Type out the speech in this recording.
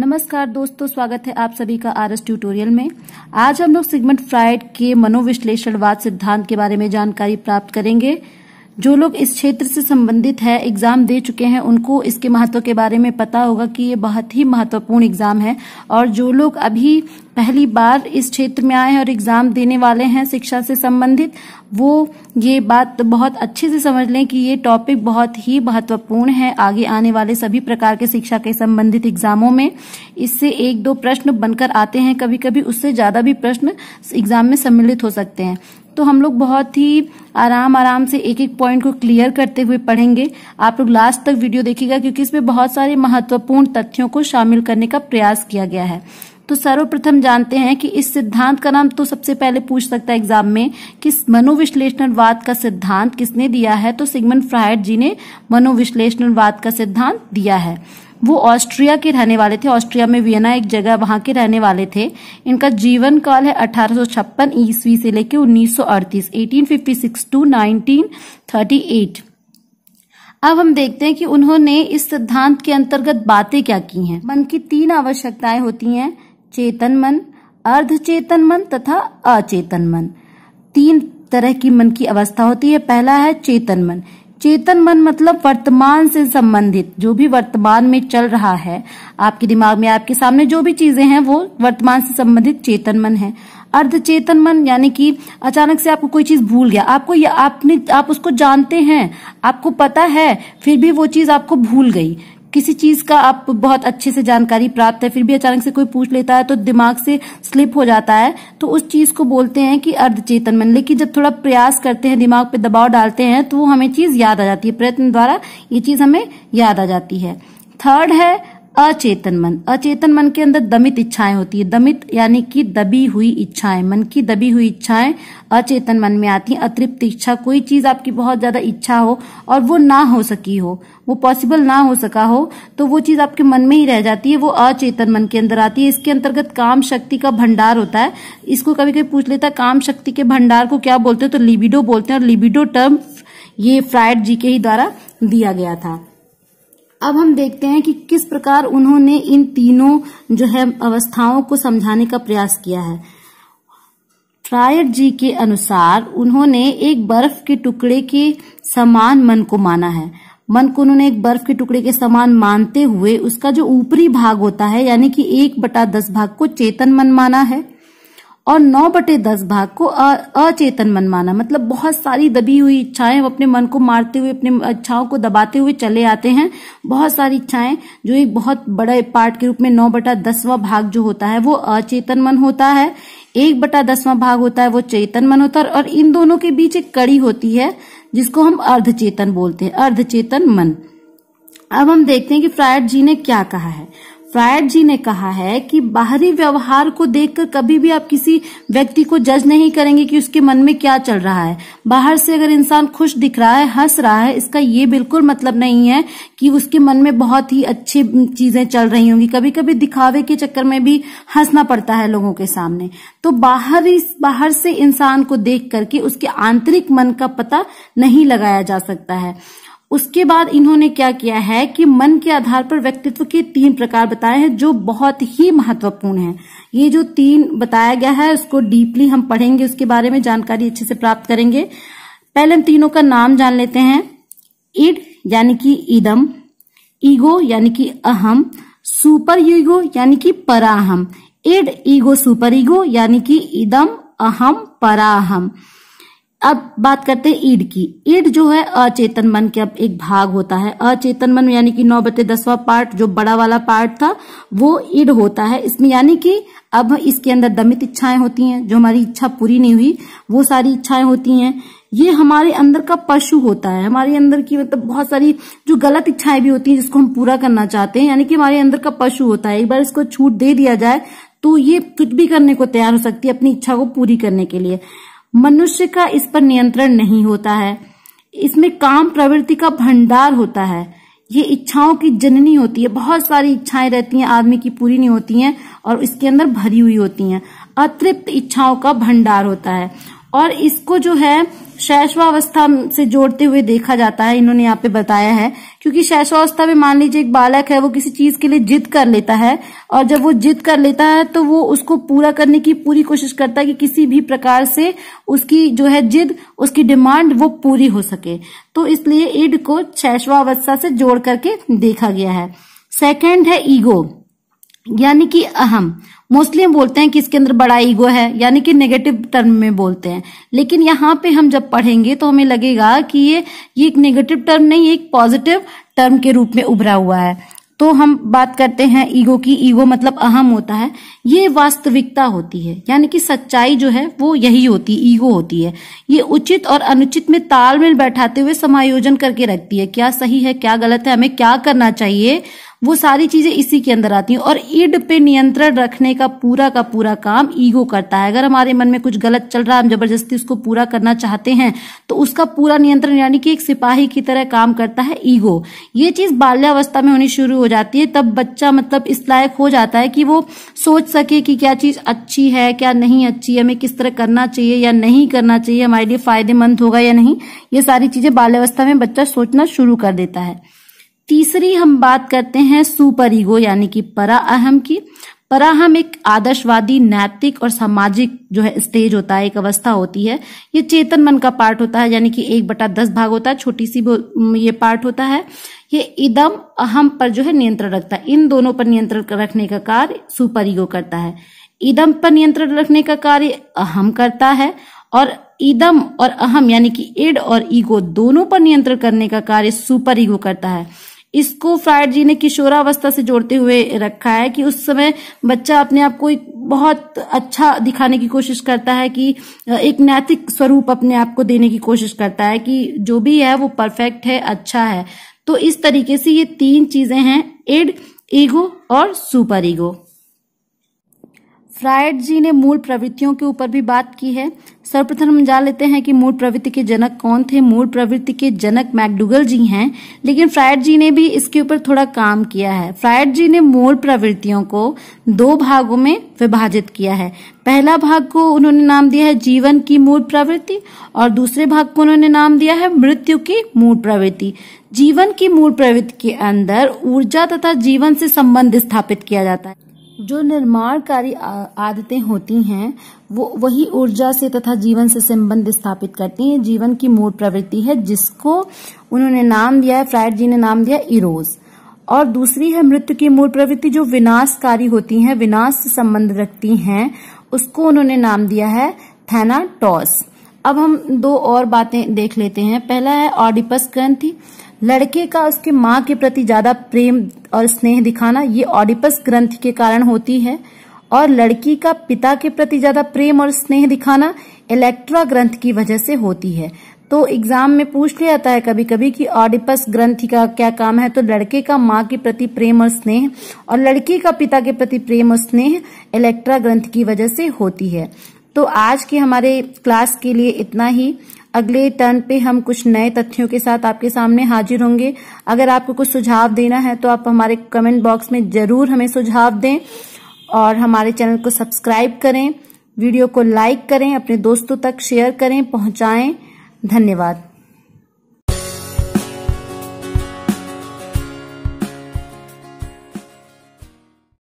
नमस्कार दोस्तों, स्वागत है आप सभी का आरएस ट्यूटोरियल में। आज हम लोग सिगमेंट फ्राइड के मनोविश्लेषणवाद सिद्धांत के बारे में जानकारी प्राप्त करेंगे। जो लोग इस क्षेत्र से संबंधित है, एग्ज़ाम दे चुके हैं, उनको इसके महत्व के बारे में पता होगा कि ये बहुत ही महत्वपूर्ण एग्ज़ाम है। और जो लोग अभी पहली बार इस क्षेत्र में आए हैं और एग्ज़ाम देने वाले हैं, शिक्षा से संबंधित, वो ये बात बहुत अच्छे से समझ लें कि ये टॉपिक बहुत ही महत्वपूर्ण है आगे आने वाले सभी प्रकार के शिक्षा के संबंधित एग्जामों में। इससे एक दो प्रश्न बनकर आते हैं कभी कभी उससे ज़्यादा भी प्रश्न एग्ज़ाम में सम्मिलित हो सकते हैं। तो हम लोग बहुत ही आराम आराम से एक एक पॉइंट को क्लियर करते हुए पढ़ेंगे। आप लोग लास्ट तक वीडियो देखिएगा, क्योंकि इसमें बहुत सारे महत्वपूर्ण तथ्यों को शामिल करने का प्रयास किया गया है। तो सर्वप्रथम जानते हैं कि इस सिद्धांत का नाम तो सबसे पहले पूछ सकता है एग्ज़ाम में कि मनोविश्लेषणवाद का सिद्धांत किसने दिया है? तो सिगमन फ्रायड जी ने मनोविश्लेषणवाद का सिद्धांत दिया है। वो ऑस्ट्रिया के रहने वाले थे। ऑस्ट्रिया में वियना एक जगह वहाँ के रहने वाले थे। इनका जीवन काल है अठारह सौ छप्पन ईस्वी से लेकर उन्नीस सौ अड़तीस, eighteen fifty six to nineteen thirty eight. अब हम देखते हैं कि उन्होंने इस सिद्धांत के अंतर्गत बातें क्या की हैं। मन की तीन आवश्यकताएँ होती हैं, चेतन मन, अर्धचेतन मन तथा अचेतन मन। तीन तरह की मन की अवस्था होती है। पहला है चेतन मन। चेतन मन मतलब वर्तमान से संबंधित, जो भी वर्तमान में चल रहा है, आपके दिमाग में, आपके सामने जो भी चीज़ें हैं, वो वर्तमान से संबंधित चेतन मन है। अर्ध चेतन मन, यानी कि अचानक से आपको कोई चीज़ भूल गया, आपको या, आपने, आप उसको जानते हैं, आपको पता है, फिर भी वो चीज़ आपको भूल गई। किसी चीज़ का आप बहुत अच्छे से जानकारी प्राप्त है, फिर भी अचानक से कोई पूछ लेता है तो दिमाग से स्लिप हो जाता है। तो उस चीज़ को बोलते हैं कि अर्धचेतन मन लेकिन जब थोड़ा प्रयास करते हैं, दिमाग पे दबाव डालते हैं तो वो हमें चीज़ याद आ जाती है। प्रयत्न द्वारा ये चीज़ हमें याद आ जाती है। थर्ड है अचेतन मन। अचेतन मन के अंदर दमित इच्छाएँ होती है। दमित यानी कि दबी हुई इच्छाएँ। मन की दबी हुई इच्छाएँ अचेतन मन में आती हैं। अतृप्त इच्छा, कोई चीज़ आपकी बहुत ज़्यादा इच्छा हो और वो ना हो सकी हो, वो पॉसिबल ना हो सका हो तो वो चीज़ आपके मन में ही रह जाती है। वो अचेतन मन के अंदर आती है। इसके अंतर्गत काम शक्ति का भंडार होता है। इसको कभी कभी पूछ लेता है, काम शक्ति के भंडार को क्या बोलते हैं? तो लिबिडो बोलते हैं और लिबिडो टर्म ये फ्राइड जी के ही द्वारा दिया गया था। अब हम देखते हैं कि किस प्रकार उन्होंने इन तीनों जो है अवस्थाओं को समझाने का प्रयास किया है। फ्रायड जी के अनुसार उन्होंने एक बर्फ़ के टुकड़े के समान मन को माना है। मन को उन्होंने एक बर्फ़ के टुकड़े के समान मानते हुए उसका जो ऊपरी भाग होता है, यानी कि एक बटा दस भाग को चेतन मन माना है। और नौ बटे दस भाग को अचेतन मन माना। मतलब बहुत सारी दबी हुई इच्छाएँ अपने मन को मारते हुए, अपने इच्छाओं को दबाते हुए चले आते हैं। बहुत सारी इच्छाएँ जो एक बहुत बड़े पार्ट के रूप में नौ बटा दसवां भाग जो होता है, वो अचेतन मन होता है। एक बटा दसवां भाग होता है, वो चेतन मन होता है और इन दोनों के बीच एक कड़ी होती है, जिसको हम अर्धचेतन बोलते हैं, अर्धचेतन मन। अब हम देखते हैं कि फ्रायड जी ने क्या कहा है। फ्रायड जी ने कहा है कि बाहरी व्यवहार को देखकर कभी भी आप किसी व्यक्ति को जज नहीं करेंगे कि उसके मन में क्या चल रहा है। बाहर से अगर इंसान खुश दिख रहा है, हंस रहा है, इसका ये बिल्कुल मतलब नहीं है कि उसके मन में बहुत ही अच्छी चीज़ें चल रही होंगी। कभी कभी दिखावे के चक्कर में भी हंसना पड़ता है लोगों के सामने। तो बाहरी, बाहर से इंसान को देख करके उसके आंतरिक मन का पता नहीं लगाया जा सकता है। उसके बाद इन्होंने क्या किया है कि मन के आधार पर व्यक्तित्व के तीन प्रकार बताए हैं, जो बहुत ही महत्वपूर्ण है। ये जो तीन बताया गया है, उसको डीपली हम पढ़ेंगे, उसके बारे में जानकारी अच्छे से प्राप्त करेंगे। पहले हम तीनों का नाम जान लेते हैं। इड, यानी कि इदम, ईगो, यानी कि अहम सुपर ईगो यानी कि पराहम। इड, ईगो सुपर ईगो यानी कि इदम, अहम, पराहम। अब बात करते हैं ईड की। ईड जो है, अचेतन मन के अब एक भाग होता है। अचेतन मन यानी कि नौ बटे दसवां पार्ट जो बड़ा वाला पार्ट था, वो ईड होता है। इसमें यानी कि अब इसके अंदर दमित इच्छाएँ होती हैं, जो हमारी इच्छा पूरी नहीं हुई, वो सारी इच्छाएँ होती हैं। ये हमारे अंदर का पशु होता है। हमारे अंदर की मतलब बहुत सारी जो गलत इच्छाएँ भी होती हैं, जिसको हम पूरा करना चाहते हैं, यानी कि हमारे अंदर का पशु होता है। एक बार इसको छूट दे दिया जाए तो ये कुछ भी करने को तैयार हो सकती है, अपनी इच्छा को पूरी करने के लिए। मनुष्य का इस पर नियंत्रण नहीं होता है। इसमें काम प्रवृत्ति का भंडार होता है। ये इच्छाओं की जननी होती है। बहुत सारी इच्छाएँ रहती हैं, आदमी की पूरी नहीं होती हैं और इसके अंदर भरी हुई होती हैं। अतृप्त इच्छाओं का भंडार होता है। और इसको जो है शैशवावस्था से जोड़ते हुए देखा जाता है, इन्होंने यहाँ पे बताया है। क्योंकि शैशवावस्था में मान लीजिए एक बालक है, वो किसी चीज़ के लिए जिद कर लेता है, और जब वो जिद कर लेता है तो वो उसको पूरा करने की पूरी कोशिश करता है कि किसी भी प्रकार से उसकी जो है जिद, उसकी डिमांड वो पूरी हो सके। तो इसलिए इड को शैशवावस्था से जोड़ करके देखा गया है। सेकेंड है ईगो। यानी कि अहम। मोस्टली हम बोलते हैं कि इसके अंदर बड़ा ईगो है, यानी कि नेगेटिव टर्म में बोलते हैं। लेकिन यहाँ पे हम जब पढ़ेंगे तो हमें लगेगा कि ये ये एक नेगेटिव टर्म नहीं, एक पॉजिटिव टर्म के रूप में उभरा हुआ है। तो हम बात करते हैं ईगो की। ईगो मतलब अहम होता है। ये वास्तविकता होती है। यानी कि सच्चाई जो है, वो यही होती है ईगो होती है। ये उचित और अनुचित में तालमेल बैठाते हुए समायोजन करके रखती है। क्या सही है, क्या गलत है, हमें क्या करना चाहिए? वो सारी चीज़ें इसी के अंदर आती हैं और ईड पे नियंत्रण रखने का पूरा का पूरा काम ईगो करता है। अगर हमारे मन में कुछ गलत चल रहा है, हम ज़बरदस्ती उसको पूरा करना चाहते हैं तो उसका पूरा नियंत्रण यानी कि एक सिपाही की तरह काम करता है ईगो। ये चीज़ बाल्यावस्था में होनी शुरू हो जाती है, तब बच्चा मतलब इस लायक हो जाता है कि वो सोच सके कि क्या चीज़ अच्छी है, क्या नहीं अच्छी है, हमें किस तरह करना चाहिए या नहीं करना चाहिए, हमारे लिए फ़ायदेमंद होगा या नहीं। ये सारी चीज़ें बाल्यावस्था में बच्चा सोचना शुरू कर देता है। तीसरी हम बात करते हैं सुपर ईगो यानी कि परा अहम की। परा पराहम एक आदर्शवादी, नैतिक और सामाजिक जो है स्टेज होता है, एक अवस्था होती है। ये चेतन मन का पार्ट होता है, यानी कि एक बटा दस भाग होता है, छोटी सी ये पार्ट होता है। ये इदम अहम पर जो है नियंत्रण रखता है। इन दोनों पर नियंत्रण रखने का कार्य सुपर ईगो करता है। इदम पर नियंत्रण रखने का कार्य अहम करता है और इदम और अहम, यानी कि इड और ईगो दोनों पर नियंत्रण करने का कार्य सुपर ईगो करता है। इसको फ्रायड जी ने किशोरावस्था से जोड़ते हुए रखा है कि उस समय बच्चा अपने आप को बहुत अच्छा दिखाने की कोशिश करता है कि एक नैतिक स्वरूप अपने आप को देने की कोशिश करता है कि जो भी है वो परफेक्ट है अच्छा है। तो इस तरीके से ये तीन चीज़ें हैं, एड, ईगो और सुपर ईगो। फ्रायड जी ने मूल प्रवृत्तियों के ऊपर भी बात की है। सर्वप्रथम हम जान लेते हैं कि मूल प्रवृत्ति के जनक कौन थे। मूल प्रवृत्ति के जनक मैकडुगल जी हैं, लेकिन फ्रायड जी ने भी इसके ऊपर थोड़ा काम किया है। फ्रायड जी ने मूल प्रवृत्तियों को दो भागों में विभाजित किया है। पहला भाग को उन्होंने नाम दिया है जीवन की मूल प्रवृत्ति, और दूसरे भाग को उन्होंने नाम दिया है मृत्यु की मूल प्रवृत्ति। जीवन की मूल प्रवृत्ति के अंदर ऊर्जा तथा जीवन से संबंध स्थापित किया जाता है। जो निर्माणकारी आदतें होती हैं, वो, वही ऊर्जा से तथा जीवन से संबंध स्थापित करती हैं। जीवन की मूल प्रवृत्ति है, जिसको उन्होंने नाम दिया है फ्राइड जी ने नाम दिया इरोज। और दूसरी है, मृत्यु की मूल प्रवृत्ति, जो विनाशकारी होती हैं, विनाश से संबंध रखती हैं, उसको उन्होंने नाम दिया है, थैनाटॉस। अब हम दो और बातें देख लेते हैं। पहला है, ऑडिपस ग्रंथि। लड़के का उसके माँ के प्रति ज़्यादा प्रेम और स्नेह दिखाना ये ऑडिपस ग्रंथ के कारण होती है। और लड़की का पिता के प्रति ज़्यादा प्रेम और स्नेह दिखाना इलेक्ट्रा ग्रंथ की वजह से होती है। तो एग्ज़ाम में पूछ लिया जाता है कभी कभी कि ऑडिपस ग्रंथि का क्या काम है तो लड़के का माँ के प्रति प्रेम और स्नेह और लड़की का पिता के प्रति प्रेम और स्नेह इलेक्ट्रा ग्रंथ की वजह से होती है। तो आज के हमारे क्लास के लिए इतना ही। अगले टर्न पे हम कुछ नए तथ्यों के साथ आपके सामने हाजिर होंगे। अगर आपको कुछ सुझाव देना है तो आप हमारे कमेंट बॉक्स में ज़रूर हमें सुझाव दें और हमारे चैनल को सब्सक्राइब करें, वीडियो को लाइक करें, अपने दोस्तों तक शेयर करें, पहुंचाएँ। धन्यवाद।